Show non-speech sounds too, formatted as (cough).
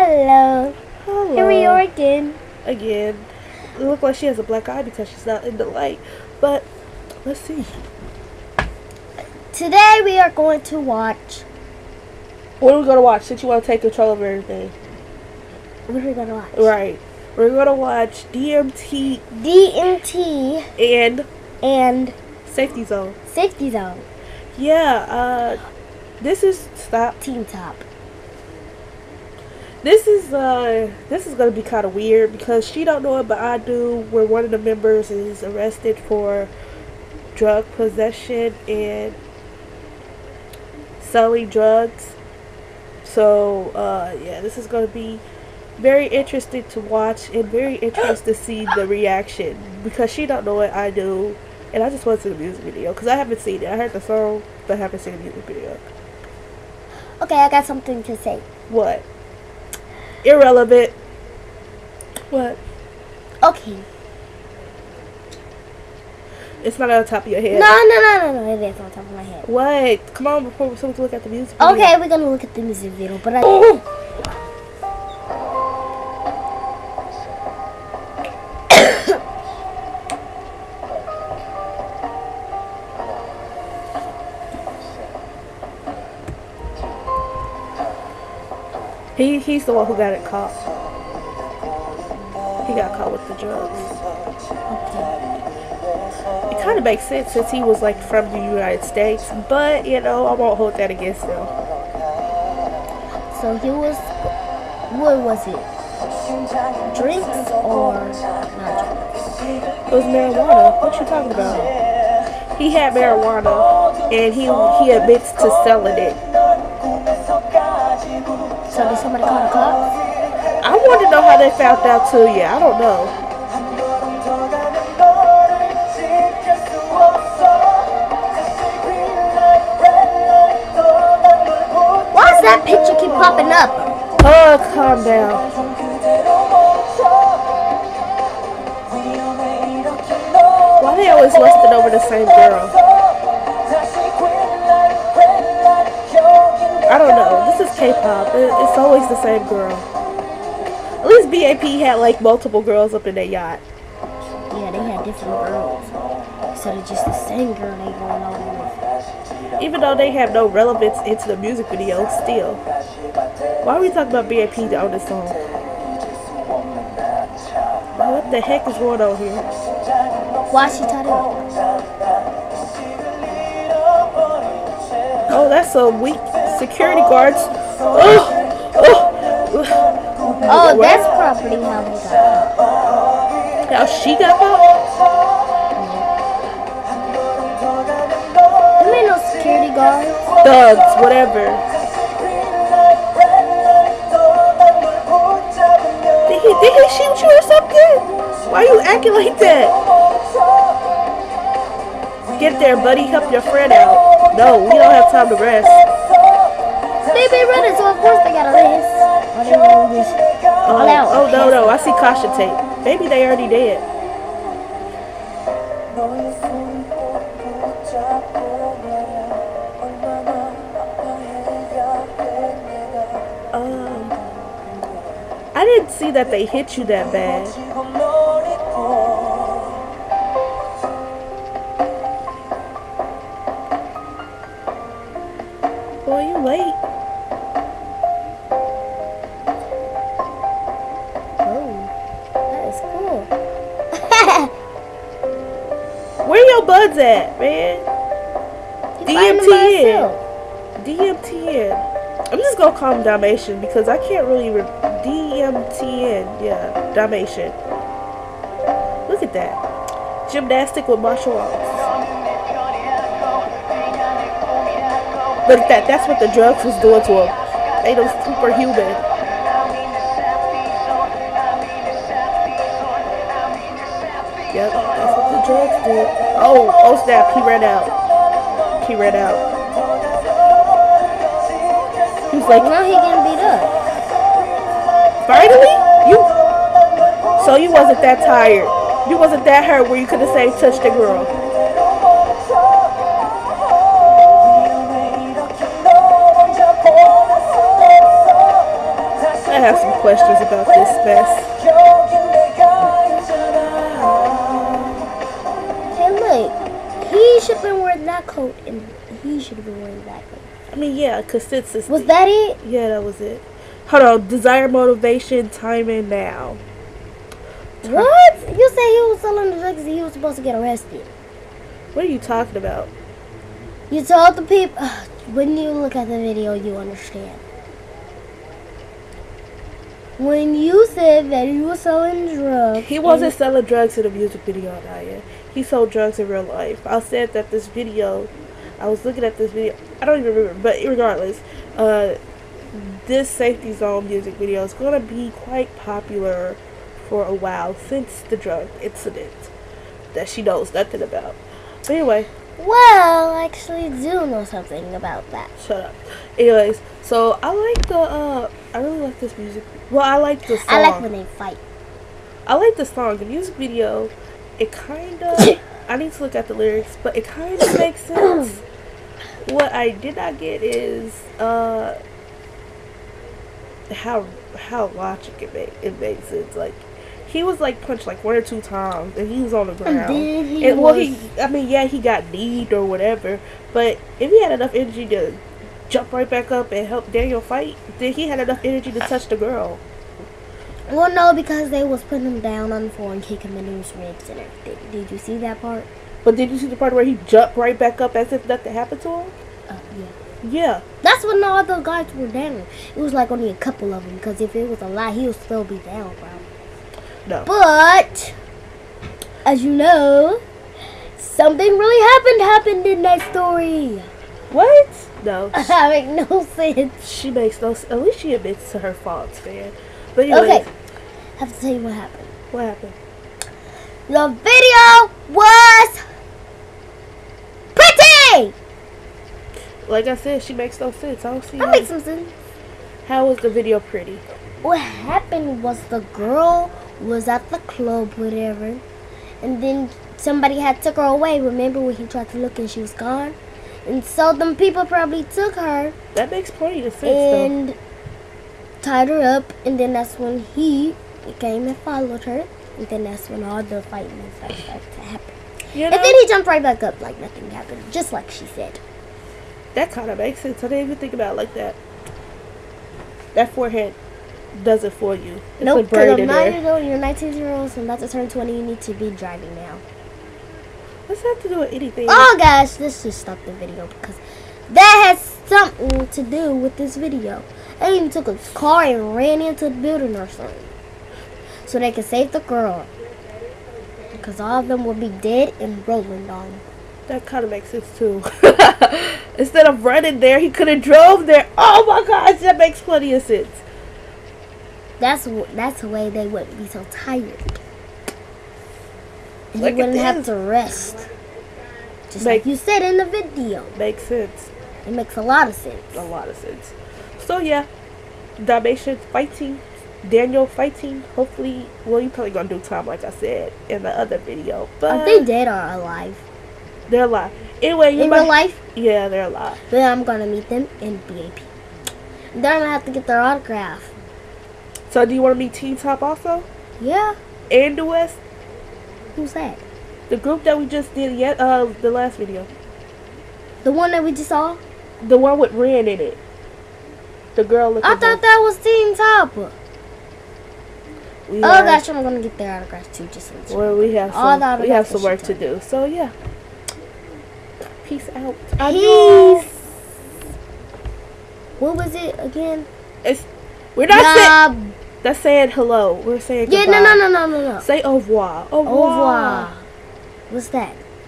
Hello. Hello. Here we are again. Again. It looks like she has a black eye because she's not in the light. But let's see. Today we are going to watch. What are we gonna watch since you want to take control of everything? What are we going to watch? Right. We're gonna watch DMT DMT and and Safety Zone. Safety Zone. Yeah, uh this is stop. Teen Top. This is uh this is gonna be kinda weird because she don't know it but I do where one of the members is arrested for drug possession and selling drugs. So uh yeah, this is gonna be very interesting to watch and very interesting to see the reaction because she don't know it, I do, and I just want to see the music video because I haven't seen it. I heard the song, but I haven't seen the music video. Okay, I got something to say. What? Irrelevant. What? Okay. It's not on top of your head. No, no, no, no, no. It is on top of my head. What? Come on, before so we can look at the music video. Okay, we're gonna look at the music video, but I. He he's the one who got it caught. He got caught with the drugs. It kind of makes sense since he was like from the United States, but you know I won't hold that against him. So he was. What was it? Drinks or not? It was marijuana. What you talking about? He had marijuana, and he he admits to selling it. Somebody call the cops? I want to know how they found out too. Yeah, I don't know. Why does that picture keep popping up? Oh, calm down. Why they always lusting over the same girl? I don't know. This is K-pop. It- It's always the same girl. At least BAP had like multiple girls up in their yacht. Yeah, they had different girls. So they're just the same girl they going on with. Even though they have no relevance into the music video, still. Why are we talking about BAP on this song? What the heck is going on here? Why she tied up? Oh, that's a weak security guards. Oh, oh. Oh, that's property how he got. How she got caught? There ain't no security guards. Thugs, whatever. Did he, did he shoot you or something? Why are you acting like that? Get there, buddy. Help your friend out. No, we don't have time to rest. They been running, so of course they got a list. Or they gonna just all Oh, out. oh no, no. I see caution tape. Maybe they already dead. Um, I didn't see that they hit you that bad. Your buds at, man? By DMTN. DMTN. I'm just gonna call him Dalmatian because I can't really re- DMTN. Yeah, Dalmatian. Look at that. Gymnastic with martial arts. Look at that. That's what the drugs was doing to him. Made him superhuman. That's drugs did. Oh, oh snap, he ran out. He ran out. He's like, Now he getting beat up. finally? You So you wasn't that tired. You wasn't that hurt where you could have said touch the girl. I have some questions about this mess. He should have been wearing that coat, and he should have been wearing that coat. I mean, yeah, consistency. Was that it? Yeah, that was it. Hold on. Desire, motivation, timing, and now. What? You say he was selling the drugs and he was supposed to get arrested. What are you talking about? You told the people. (sighs) When you look at the video, you understand. When you said that he was selling drugs. He wasn't selling drugs in the music video, Naya. He sold drugs in real life. I said that this video, I was looking at this video, I don't even remember, but regardless, uh, this Safety Zone music video is going to be quite popular for a while since the drug incident that she knows nothing about. But anyway, Well, I actually do know something about that. shut up. Anyways, so I like the, uh, I really like this music. Well, I like the song. I like when they fight. I like the song. The music video, it kind of. I need to look at the lyrics, but it kind of (coughs) makes sense. What I did not get is uh how how logic it made it makes sense. Like he was like punched like one or two times, and he was on the ground. then he and well, was- he I mean, yeah, he got kneed or whatever, but if he had enough energy to jump right back up and help Daniel fight, then he had enough energy to touch the girl. Well, no, because they was putting him down on the floor and kicking him in his ribs and everything. Did you see that part? But did you see the part where he jumped right back up as if nothing happened to him? Uh, yeah. Yeah. That's when all the guys were down. It was like only a couple of them because if it was a lot, he would still be down, bro. No. But as you know, something really happened happened in that story. What? No. (laughs) that make no sense. she makes no. At least she admits to her faults, man. But anyway, Okay, I have to tell you what happened. what happened? The video was pretty. Like I said, she makes no sense. I don't see That how, makes some sense. how was the video pretty. What happened was the girl was at the club, whatever, and then somebody had took her away. Remember when he tried to look and she was gone? And so them people probably took her That makes plenty of sense, though. and tied her up, and then that's when he came and followed her, and then that's when all the fighting and stuff started to happen. You know, And then he jumped right back up like nothing happened, just like she said. that kind of makes sense. I didn't even think about it like that. That forehead does it for you. It's Nope, because I'm in nine years old, you're 19 years old, so I'm about to turn 20, you need to be driving now. What's that to do with anything? Oh guys, let's just stop the video because that has something to do with this video. They even took a car and ran into the building or something. So they could save the girl. Because all of them would be dead and rolling on. That kind of makes sense too. (laughs) Instead of running there, he could have drove there. Oh my gosh, that makes plenty of sense. That's that's the way they wouldn't be so tired. And Look you wouldn't have to rest. Just Make- like you said in the video. Makes sense. It makes a lot of sense. A lot of sense. So yeah, Dalmatian fighting, Daniel fighting. Hopefully, well, you probably gonna do time like I said in the other video, but Are they dead or alive? they're alive. Anyway, you In might- real life? Yeah, they're alive. Then I'm gonna meet them in BAP. Then I'm gonna have to get their autograph. So do you want to meet Teen Top also Yeah, and the West, who's that? the group that we just did yet? Uh, the last video, The one that we just saw? the one with Ren in it. The girl. I thought that was Teen Top. Oh we gosh, I'm gonna get their autograph too. Just so Well, we have All some. the We have some work to do. So yeah. Peace out. Peace. What was it again? It's we're not saying Nah, that's saying hello. We're saying yeah, goodbye. no, no, no, no, no, no. Say au revoir. Au Au revoir. revoir. What's that?